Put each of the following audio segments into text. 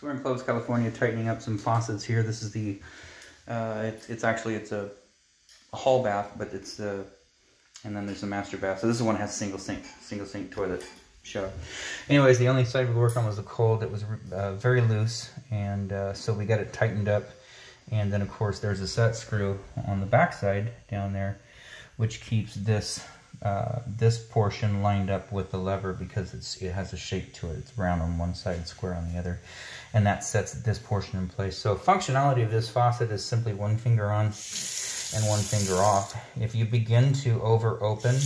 So we're in Clovis, California, tightening up some faucets here. This is the, uh, it's, it's actually, it's a, a hall bath, but it's the, and then there's the master bath. So this is one has single sink, single sink toilet shower. Anyways, the only side we worked on was the cold. It was uh, very loose, and uh, so we got it tightened up. And then of course there's a set screw on the back side down there, which keeps this uh, this portion lined up with the lever because it's it has a shape to it. It's round on one side, square on the other, and that sets this portion in place. So functionality of this faucet is simply one finger on and one finger off. If you begin to over open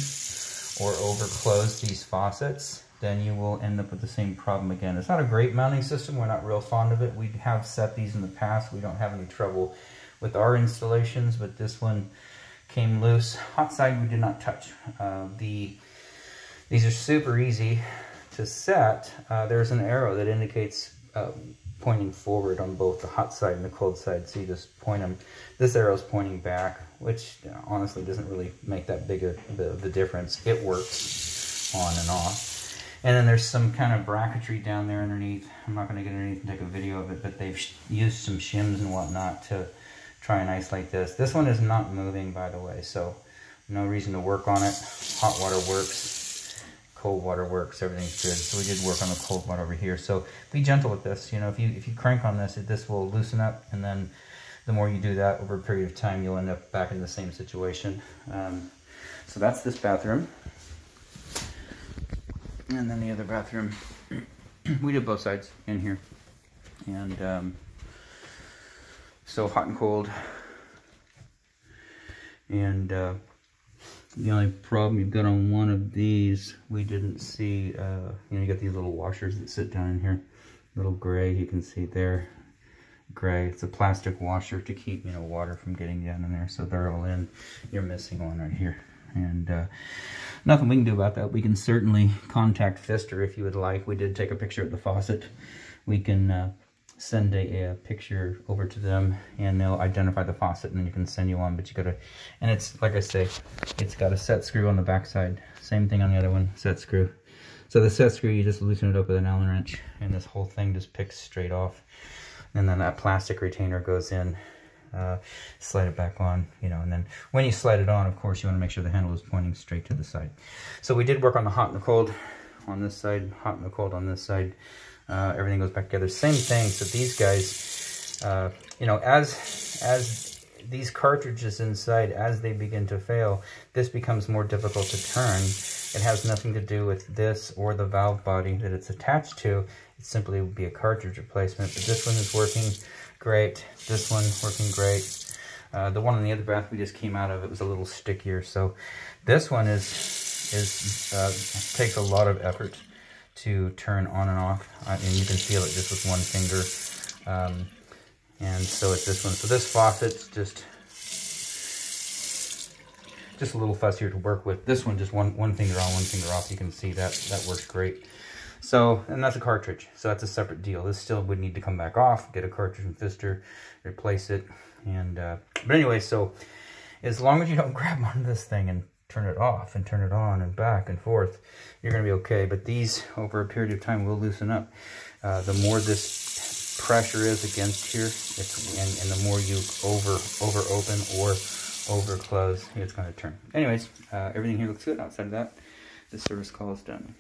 or over close these faucets, then you will end up with the same problem again. It's not a great mounting system. We're not real fond of it. We have set these in the past. We don't have any trouble with our installations, but this one came loose. Hot side we did not touch. Uh, the These are super easy to set. Uh, there's an arrow that indicates uh, pointing forward on both the hot side and the cold side. So you just point them. This arrow is pointing back, which honestly doesn't really make that big of the difference. It works on and off. And then there's some kind of bracketry down there underneath. I'm not going to get underneath and take a video of it, but they've used some shims and whatnot to try and isolate this. This one is not moving, by the way, so no reason to work on it. Hot water works, cold water works, everything's good. So we did work on the cold water over here. So be gentle with this. You know, if you if you crank on this, it, this will loosen up, and then the more you do that over a period of time, you'll end up back in the same situation. Um, so that's this bathroom. And then the other bathroom. we did both sides in here. And um, so hot and cold. And uh, the only problem you've got on one of these, we didn't see, uh, you know, you got these little washers that sit down in here. Little gray, you can see there. Gray, it's a plastic washer to keep, you know, water from getting down in there. So they're all in. You're missing one right here. And uh, nothing we can do about that. We can certainly contact Pfister if you would like. We did take a picture of the faucet. We can uh, send a, a, picture over to them and they'll identify the faucet and then you can send you one but you gotta and it's like I say it's got a set screw on the back side. Same thing on the other one set screw. So the set screw you just loosen it up with an allen wrench and this whole thing just picks straight off. And then that plastic retainer goes in uh, slide it back on you know and then when you slide it on of course you want to make sure the handle is pointing straight to the side. So we did work on the hot and the cold on this side hot and the cold on this side uh, everything goes back together. Same thing. So these guys, uh, you know, as as these cartridges inside, as they begin to fail, this becomes more difficult to turn. It has nothing to do with this or the valve body that it's attached to. It simply would be a cartridge replacement. But this one is working great. This one working great. Uh, the one in the other bath we just came out of, it was a little stickier. So this one is is uh, takes a lot of effort to turn on and off. Uh, and you can feel it just with one finger. Um, and so it's this one. So this faucet's just just a little fussier to work with. This one, just one, one finger on, one finger off. You can see that that works great. So, and that's a cartridge. So that's a separate deal. This still would need to come back off, get a cartridge and Pfister, replace it. And, uh, but anyway, so as long as you don't grab onto this thing and turn it off and turn it on and back and forth, you're going to be okay. But these, over a period of time, will loosen up. Uh, the more this pressure is against here, it's, and, and the more you over over open or over close, it's going to turn. Anyways, uh, everything here looks good. Outside of that, the service call is done.